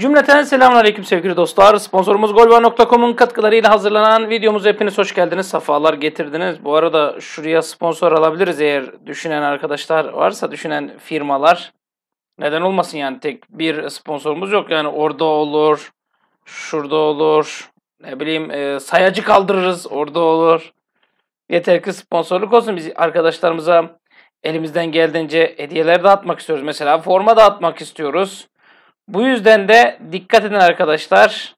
Cümleten selamünaleyküm sevgili dostlar. Sponsorumuz golvar.com'un katkılarıyla hazırlanan videomuza hepiniz hoş geldiniz. Safalar getirdiniz. Bu arada şuraya sponsor alabiliriz eğer düşünen arkadaşlar varsa, düşünen firmalar. Neden olmasın yani tek bir sponsorumuz yok. Yani orada olur, şurada olur, ne bileyim e, sayacı kaldırırız orada olur. Yeter ki sponsorluk olsun. Biz arkadaşlarımıza elimizden geldiğince hediyeler dağıtmak istiyoruz. Mesela forma dağıtmak istiyoruz. Bu yüzden de dikkat edin arkadaşlar.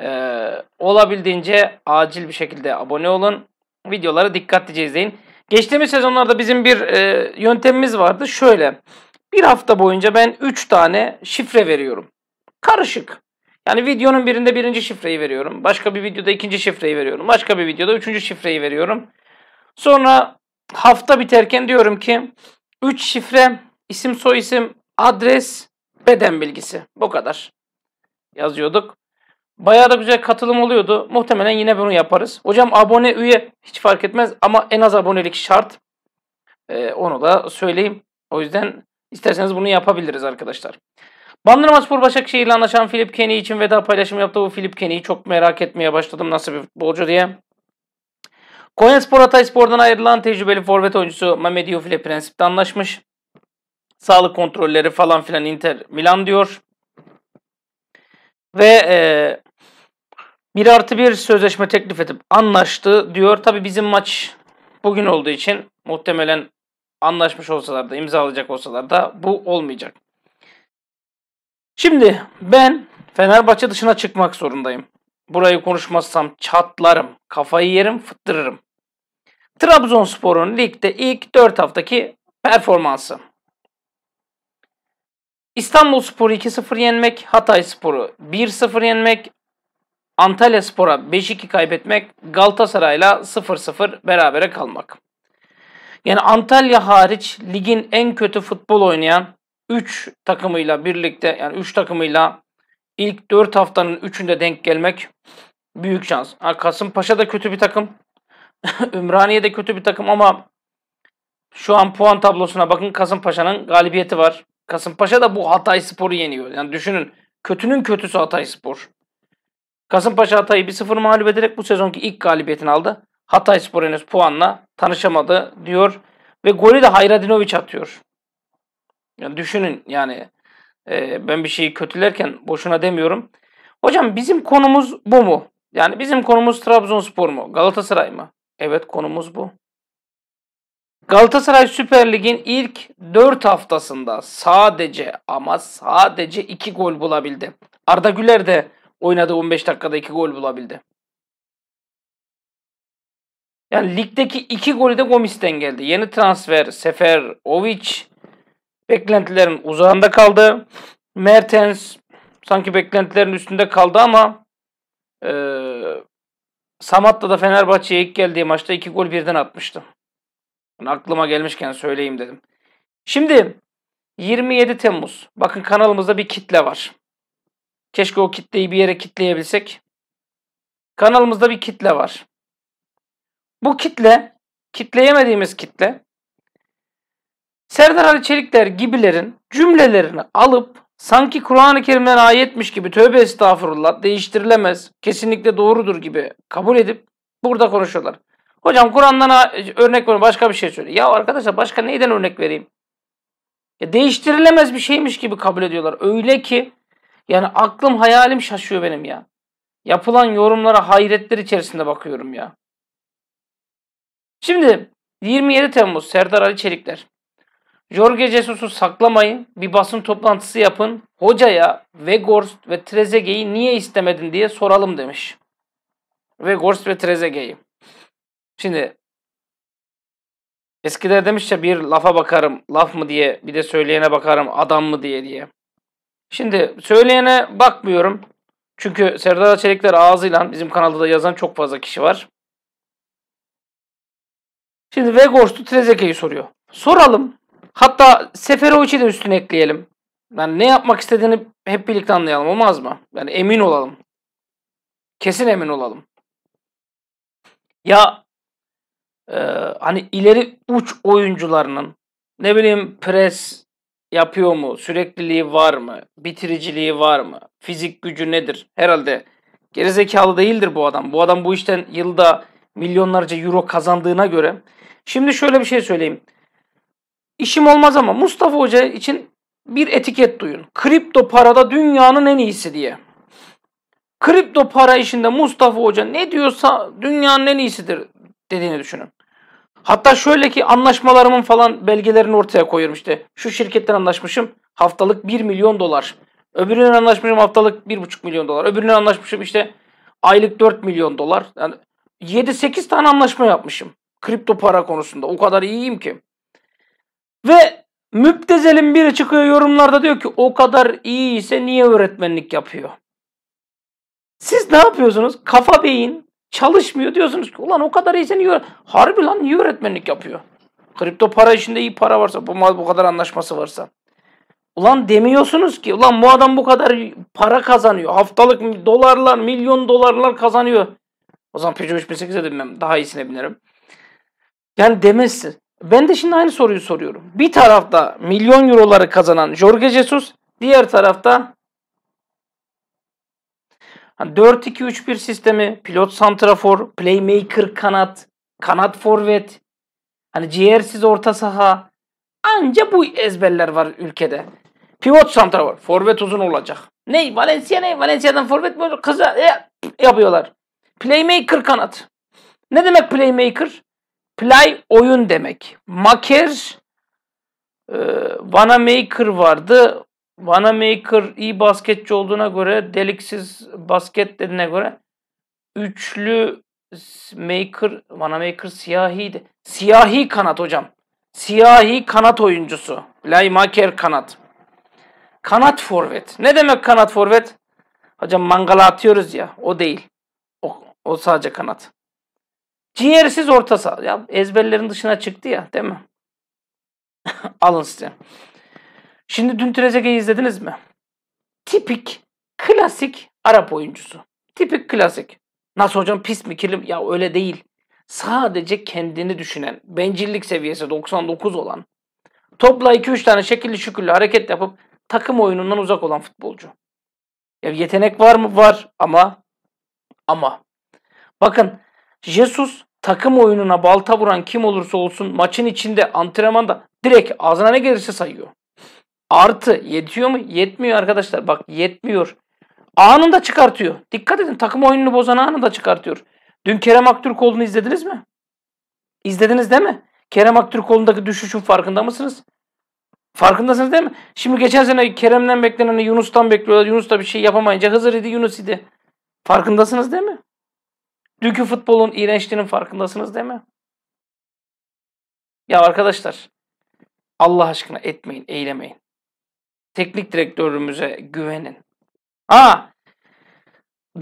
Ee, olabildiğince acil bir şekilde abone olun. Videoları dikkatlice izleyin. Geçtiğimiz sezonlarda bizim bir e, yöntemimiz vardı. Şöyle. Bir hafta boyunca ben 3 tane şifre veriyorum. Karışık. Yani videonun birinde birinci şifreyi veriyorum. Başka bir videoda ikinci şifreyi veriyorum. Başka bir videoda üçüncü şifreyi veriyorum. Sonra hafta biterken diyorum ki 3 şifre, isim soy isim, adres, beden bilgisi. Bu kadar. Yazıyorduk. Bayağı da güzel katılım oluyordu. Muhtemelen yine bunu yaparız. Hocam abone üye hiç fark etmez ama en az abonelik şart. Ee, onu da söyleyeyim. O yüzden isterseniz bunu yapabiliriz arkadaşlar. Bandırma Spor Başakşehir ile anlaşan Philip Kenny için veda paylaşımı yaptı. Bu Philip Kenny'yi çok merak etmeye başladım. Nasıl bir futbolcu diye. Konya Spor Hatay Spor'dan ayrılan tecrübeli forvet oyuncusu Mehmet Yuf ile prensipte anlaşmış. Sağlık kontrolleri falan filan Inter Milan diyor. Ve e, 1 artı 1 sözleşme teklif edip anlaştı diyor. Tabi bizim maç bugün olduğu için muhtemelen anlaşmış olsalar da imzalayacak olsalar da bu olmayacak. Şimdi ben Fenerbahçe dışına çıkmak zorundayım. Burayı konuşmazsam çatlarım, kafayı yerim, fıttırırım. Trabzonspor'un ligde ilk 4 haftaki performansı. İstanbul Sporu 2-0 yenmek, Hatay Sporu 1-0 yenmek, Antalya Spor'a 5-2 kaybetmek, Galatasaray'la 0-0 berabere kalmak. Yani Antalya hariç ligin en kötü futbol oynayan 3 takımıyla birlikte yani 3 takımıyla ilk 4 haftanın 3'ünde denk gelmek büyük şans. Ha, Kasımpaşa da kötü bir takım. Ümraniye de kötü bir takım ama şu an puan tablosuna bakın Kasımpaşa'nın galibiyeti var. Kasımpaşa da bu Hatay Spor'u yeniyor. Yani düşünün kötünün kötüsü Hatay Spor. Kasımpaşa Hatay'ı 1-0 mağlup ederek bu sezonki ilk galibiyetini aldı. Hatay Spor henüz puanla tanışamadı diyor. Ve golü de Hayradinovic atıyor. Yani düşünün yani e, ben bir şeyi kötülerken boşuna demiyorum. Hocam bizim konumuz bu mu? Yani bizim konumuz Trabzonspor mu? Galatasaray mı? Evet konumuz bu. Galatasaray Süper Lig'in ilk 4 haftasında sadece ama sadece 2 gol bulabildi. Arda Güler de oynadığı 15 dakikada 2 gol bulabildi. Yani ligdeki 2 golü de Gomis'ten geldi. Yeni transfer Sefer Oviç beklentilerin uzağında kaldı. Mertens sanki beklentilerin üstünde kaldı ama e, Samat'ta da Fenerbahçe'ye ilk geldiği maçta 2 gol birden atmıştı. Aklıma gelmişken söyleyeyim dedim. Şimdi 27 Temmuz. Bakın kanalımızda bir kitle var. Keşke o kitleyi bir yere kitleyebilsek. Kanalımızda bir kitle var. Bu kitle, kitleyemediğimiz kitle Serdar Ali Çelikler gibilerin cümlelerini alıp sanki Kur'an-ı Kerim'den ayetmiş gibi tövbe estağfurullah değiştirilemez, kesinlikle doğrudur gibi kabul edip burada konuşuyorlar. Hocam Kur'an'dan örnek ver başka bir şey söyle. Ya arkadaşlar başka neyden örnek vereyim? Ya değiştirilemez bir şeymiş gibi kabul ediyorlar. Öyle ki yani aklım hayalim şaşıyor benim ya. Yapılan yorumlara hayretler içerisinde bakıyorum ya. Şimdi 27 Temmuz Serdar Ali Çelikler. Jorge Jesus'u saklamayın. Bir basın toplantısı yapın. Hocaya Weghorst ve Trezeguet'i niye istemedin diye soralım demiş. Weghorst ve Trezeguet'i. Şimdi eskiler demiş ya bir lafa bakarım laf mı diye bir de söyleyene bakarım adam mı diye diye. Şimdi söyleyene bakmıyorum. Çünkü Serdar Çelikler ağzıyla bizim kanalda da yazan çok fazla kişi var. Şimdi Vegorst'u Trezeguet'i soruyor. Soralım. Hatta Seferovic'i de üstüne ekleyelim. Yani ne yapmak istediğini hep birlikte anlayalım olmaz mı? Yani emin olalım. Kesin emin olalım. Ya e, hani ileri uç oyuncularının ne bileyim pres yapıyor mu? Sürekliliği var mı? Bitiriciliği var mı? Fizik gücü nedir? Herhalde gerizekalı değildir bu adam. Bu adam bu işten yılda milyonlarca euro kazandığına göre. Şimdi şöyle bir şey söyleyeyim. İşim olmaz ama Mustafa Hoca için bir etiket duyun. Kripto parada dünyanın en iyisi diye. Kripto para işinde Mustafa Hoca ne diyorsa dünyanın en iyisidir dediğini düşünün. Hatta şöyle ki anlaşmalarımın falan belgelerini ortaya koyuyorum işte. Şu şirketten anlaşmışım haftalık 1 milyon dolar. Öbürüne anlaşmışım haftalık 1,5 milyon dolar. Öbürüne anlaşmışım işte aylık 4 milyon dolar. Yani 7-8 tane anlaşma yapmışım. Kripto para konusunda. O kadar iyiyim ki. Ve müptezelin biri çıkıyor yorumlarda diyor ki o kadar iyiyse niye öğretmenlik yapıyor? Siz ne yapıyorsunuz? Kafa beyin çalışmıyor diyorsunuz ki ulan o kadar iyiyse niye Harbi lan niye öğretmenlik yapıyor? Kripto para işinde iyi para varsa bu, bu kadar anlaşması varsa. Ulan demiyorsunuz ki ulan bu adam bu kadar para kazanıyor. Haftalık dolarlar, milyon dolarlar kazanıyor. O zaman Peugeot 3008'e binmem. Daha iyisine binerim. Yani demezsin. Ben de şimdi aynı soruyu soruyorum. Bir tarafta milyon euroları kazanan Jorge Jesus, diğer tarafta 4-2-3-1 sistemi, pilot santrafor, playmaker kanat, kanat forvet, hani ciğersiz orta saha. Anca bu ezberler var ülkede. Pivot santrafor, forvet uzun olacak. Ne? Valencia ne? Valencia'dan forvet böyle kıza e, yapıyorlar. Playmaker kanat. Ne demek playmaker? Play oyun demek. Maker e, Vanamaker vardı. Vanamaker iyi basketçi olduğuna göre deliksiz basket dediğine göre üçlü maker Vanamaker siyahiydi. Siyahi kanat hocam. Siyahi kanat oyuncusu. Playmaker kanat. Kanat forvet. Ne demek kanat forvet? Hocam mangala atıyoruz ya. O değil. O, o sadece kanat. Ciğersiz orta saha. Ya ezberlerin dışına çıktı ya değil mi? Alın size. Şimdi dün Trezeguet'i izlediniz mi? Tipik, klasik Arap oyuncusu. Tipik klasik. Nasıl hocam pis mi kilim? Ya öyle değil. Sadece kendini düşünen, bencillik seviyesi 99 olan, topla 2-3 tane şekilli şükürlü hareket yapıp takım oyunundan uzak olan futbolcu. Ya yetenek var mı? Var ama ama bakın Jesus takım oyununa balta vuran kim olursa olsun maçın içinde antrenmanda direkt ağzına ne gelirse sayıyor. Artı yetiyor mu? Yetmiyor arkadaşlar. Bak yetmiyor. Anında çıkartıyor. Dikkat edin takım oyununu bozan anında çıkartıyor. Dün Kerem Aktürkoğlu'nu izlediniz mi? İzlediniz değil mi? Kerem Aktürkoğlu'ndaki düşüşün farkında mısınız? Farkındasınız değil mi? Şimdi geçen sene Kerem'den beklenen Yunus'tan bekliyorlar. Yunus da bir şey yapamayınca Hızır idi Yunus idi. Farkındasınız değil mi? Dünkü futbolun iğrençliğinin farkındasınız değil mi? Ya arkadaşlar Allah aşkına etmeyin, eylemeyin. Teknik direktörümüze güvenin. Ha,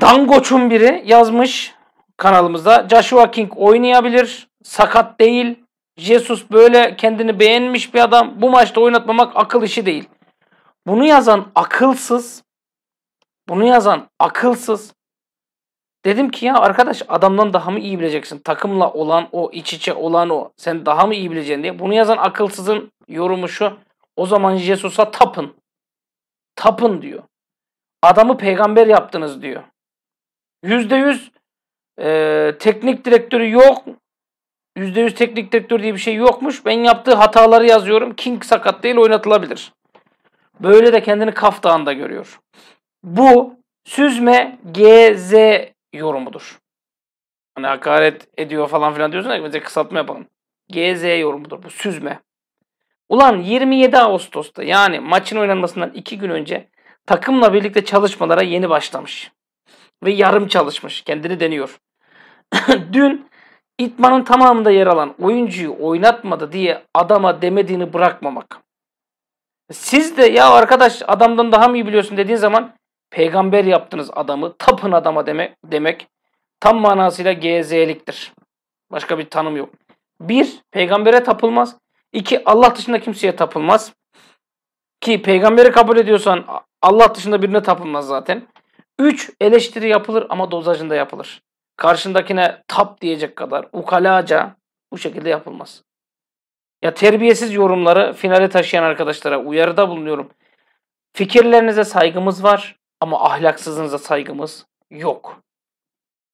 Dangoç'un biri yazmış kanalımızda. Joshua King oynayabilir. Sakat değil. Jesus böyle kendini beğenmiş bir adam. Bu maçta oynatmamak akıl işi değil. Bunu yazan akılsız. Bunu yazan akılsız. Dedim ki ya arkadaş adamdan daha mı iyi bileceksin? Takımla olan o, iç içe olan o. Sen daha mı iyi bileceksin diye. Bunu yazan akılsızın yorumu şu. O zaman Jesus'a tapın. Tapın diyor. Adamı peygamber yaptınız diyor. Yüzde yüz e, teknik direktörü yok. Yüzde yüz teknik direktör diye bir şey yokmuş. Ben yaptığı hataları yazıyorum. King sakat değil oynatılabilir. Böyle de kendini kaftağında görüyor. Bu süzme GZ yorumudur. Hani hakaret ediyor falan filan diyorsun ya kısaltma yapalım. GZ yorumudur bu süzme. Ulan 27 Ağustos'ta yani maçın oynanmasından 2 gün önce takımla birlikte çalışmalara yeni başlamış. Ve yarım çalışmış. Kendini deniyor. Dün İtmanın tamamında yer alan oyuncuyu oynatmadı diye adama demediğini bırakmamak. Siz de ya arkadaş adamdan daha mı iyi biliyorsun dediğin zaman peygamber yaptınız adamı. Tapın adama demek, demek tam manasıyla GZ'liktir. Başka bir tanım yok. Bir, peygambere tapılmaz. İki, Allah dışında kimseye tapılmaz. Ki peygamberi kabul ediyorsan Allah dışında birine tapılmaz zaten. Üç, eleştiri yapılır ama dozajında yapılır. Karşındakine tap diyecek kadar ukalaca bu şekilde yapılmaz. Ya terbiyesiz yorumları finale taşıyan arkadaşlara uyarıda bulunuyorum. Fikirlerinize saygımız var ama ahlaksızınıza saygımız yok.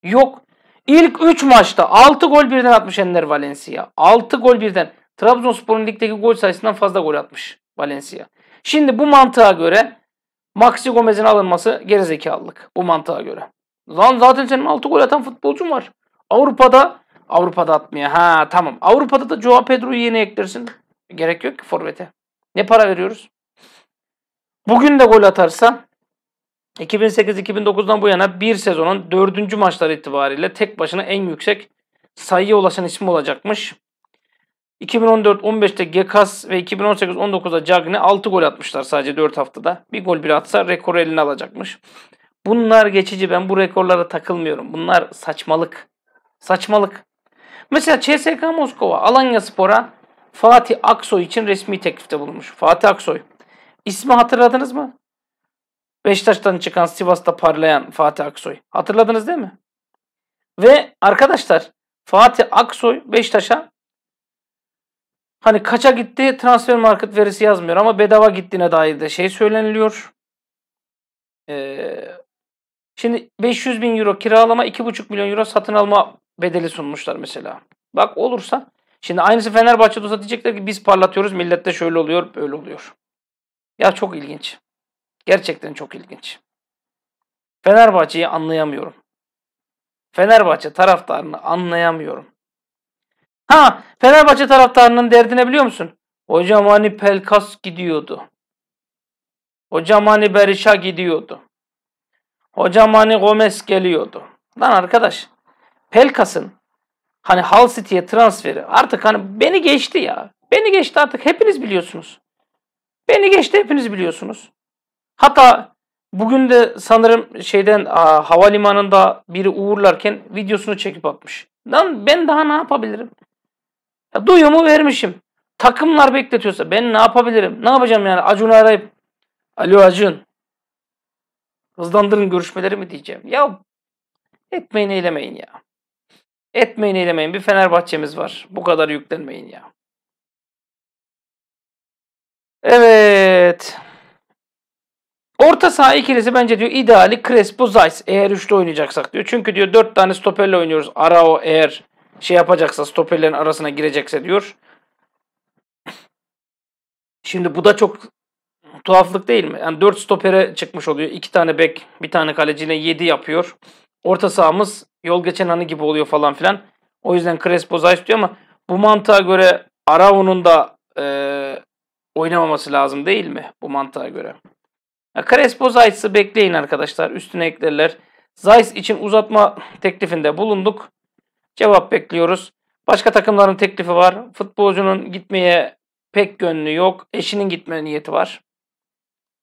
Yok. İlk 3 maçta 6 gol birden atmış Enner Valencia. 6 gol birden. Trabzonspor'un ligdeki gol sayısından fazla gol atmış Valencia. Şimdi bu mantığa göre Maxi Gomez'in alınması gerizekalılık. Bu mantığa göre. Lan zaten senin 6 gol atan futbolcun var. Avrupa'da Avrupa'da atmıyor. Ha tamam. Avrupa'da da Joao Pedro'yu yeni eklersin. Gerek yok ki forvete. Ne para veriyoruz? Bugün de gol atarsa 2008-2009'dan bu yana bir sezonun dördüncü maçları itibariyle tek başına en yüksek sayıya ulaşan isim olacakmış. 2014-15'te Gekas ve 2018-19'da Cagney 6 gol atmışlar sadece 4 haftada. Bir gol bile atsa rekoru eline alacakmış. Bunlar geçici ben bu rekorlara takılmıyorum. Bunlar saçmalık. Saçmalık. Mesela CSK Moskova Alanya Spor'a Fatih Aksoy için resmi teklifte bulunmuş. Fatih Aksoy. İsmi hatırladınız mı? Beşiktaş'tan çıkan Sivas'ta parlayan Fatih Aksoy. Hatırladınız değil mi? Ve arkadaşlar Fatih Aksoy Beşiktaş'a hani kaça gitti transfer market verisi yazmıyor ama bedava gittiğine dair de şey söyleniliyor. Ee, şimdi 500 bin euro kiralama 2,5 milyon euro satın alma bedeli sunmuşlar mesela. Bak olursa şimdi aynısı Fenerbahçe'de olsa diyecekler ki biz parlatıyoruz millette şöyle oluyor böyle oluyor. Ya çok ilginç. Gerçekten çok ilginç. Fenerbahçe'yi anlayamıyorum. Fenerbahçe taraftarını anlayamıyorum. Ha Fenerbahçe taraftarının derdine biliyor musun? Hocam hani Pelkas gidiyordu. Hocam hani Berisha gidiyordu. Hocam hani Gomez geliyordu. Lan arkadaş Pelkas'ın hani Hull City'ye transferi artık hani beni geçti ya. Beni geçti artık hepiniz biliyorsunuz. Beni geçti hepiniz biliyorsunuz. Hatta bugün de sanırım şeyden havalimanında biri uğurlarken videosunu çekip atmış. Lan ben daha ne yapabilirim? Ya duyumu vermişim. Takımlar bekletiyorsa ben ne yapabilirim? Ne yapacağım yani? Acun'u arayıp Alo Acun. Hızlandırın görüşmeleri mi diyeceğim. Ya etmeyin eylemeyin ya. Etmeyin eylemeyin. Bir Fenerbahçemiz var. Bu kadar yüklenmeyin ya. Evet. Orta saha ikilisi bence diyor ideali Crespo Zeiss eğer üçlü oynayacaksak diyor. Çünkü diyor dört tane stoperle oynuyoruz. Arao eğer şey yapacaksa stoperlerin arasına girecekse diyor. Şimdi bu da çok tuhaflık değil mi? Yani dört stopere çıkmış oluyor. iki tane bek, bir tane kaleciyle yedi yapıyor. Orta sahamız yol geçen anı gibi oluyor falan filan. O yüzden Crespo Zeiss diyor ama bu mantığa göre Arao'nun da e, oynamaması lazım değil mi? Bu mantığa göre. Crespo Zayt'sı bekleyin arkadaşlar. Üstüne eklerler. Zayt için uzatma teklifinde bulunduk. Cevap bekliyoruz. Başka takımların teklifi var. Futbolcunun gitmeye pek gönlü yok. Eşinin gitme niyeti var.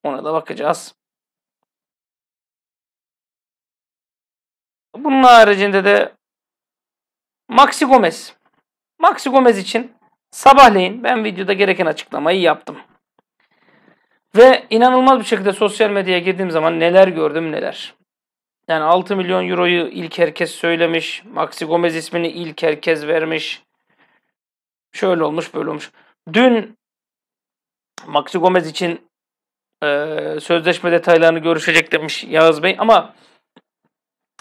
Ona da bakacağız. Bunun haricinde de Maxi Gomez. Maxi Gomez için sabahleyin ben videoda gereken açıklamayı yaptım. Ve inanılmaz bir şekilde sosyal medyaya girdiğim zaman neler gördüm neler. Yani 6 milyon euroyu ilk herkes söylemiş. Maxi Gomez ismini ilk herkes vermiş. Şöyle olmuş böyle olmuş. Dün Maxi Gomez için e, sözleşme detaylarını görüşecek demiş Yağız Bey. Ama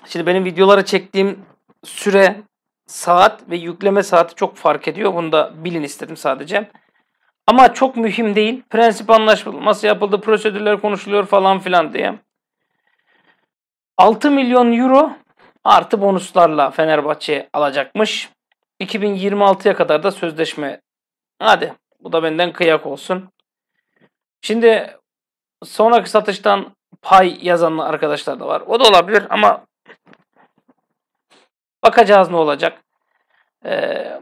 şimdi benim videoları çektiğim süre, saat ve yükleme saati çok fark ediyor. Bunu da bilin istedim sadece. Ama çok mühim değil. Prensip anlaşması yapıldı, prosedürler konuşuluyor falan filan diye. 6 milyon euro artı bonuslarla Fenerbahçe alacakmış. 2026'ya kadar da sözleşme. Hadi bu da benden kıyak olsun. Şimdi sonraki satıştan pay yazan arkadaşlar da var. O da olabilir ama bakacağız ne olacak. Ee,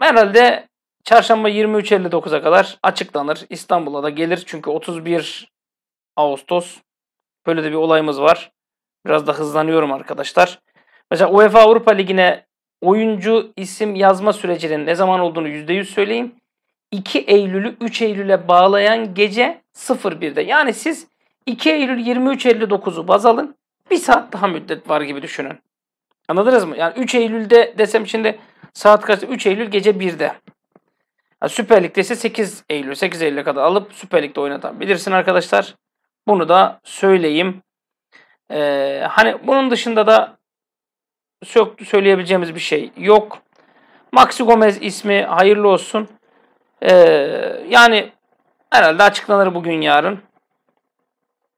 herhalde Çarşamba 23.59'a kadar açıklanır. İstanbul'a da gelir çünkü 31 Ağustos böyle de bir olayımız var. Biraz da hızlanıyorum arkadaşlar. Mesela UEFA Avrupa Ligi'ne oyuncu isim yazma sürecinin ne zaman olduğunu %100 söyleyeyim. 2 Eylül'ü 3 Eylül'e bağlayan gece 01'de. Yani siz 2 Eylül 23.59'u baz alın. Bir saat daha müddet var gibi düşünün. Anladınız mı? Yani 3 Eylül'de desem şimdi saat kaç? 3 Eylül gece 1'de. Ha, Süper Lig'de ise 8 Eylül, 8 Eylül'e kadar alıp Süper Lig'de oynatabilirsin arkadaşlar. Bunu da söyleyeyim. Ee, hani bunun dışında da söyleyebileceğimiz bir şey yok. Maxi Gomez ismi hayırlı olsun. Ee, yani herhalde açıklanır bugün yarın.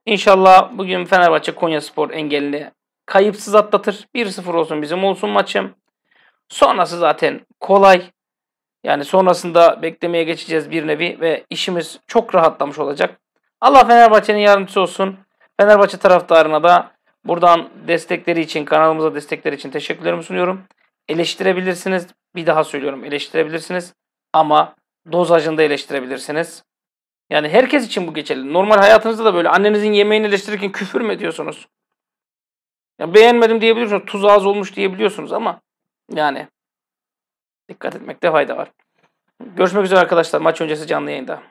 İnşallah bugün Fenerbahçe Konyaspor engelini kayıpsız atlatır. 1-0 olsun bizim olsun maçım. Sonrası zaten kolay. Yani sonrasında beklemeye geçeceğiz bir nevi ve işimiz çok rahatlamış olacak. Allah Fenerbahçe'nin yardımcısı olsun. Fenerbahçe taraftarına da buradan destekleri için, kanalımıza destekleri için teşekkürlerimi sunuyorum. Eleştirebilirsiniz. Bir daha söylüyorum eleştirebilirsiniz. Ama dozajında eleştirebilirsiniz. Yani herkes için bu geçerli. Normal hayatınızda da böyle annenizin yemeğini eleştirirken küfür mü ediyorsunuz? Ya beğenmedim diyebiliyorsunuz. Tuz az olmuş diyebiliyorsunuz ama yani dikkat etmekte fayda var. Görüşmek üzere arkadaşlar. Maç öncesi canlı yayında.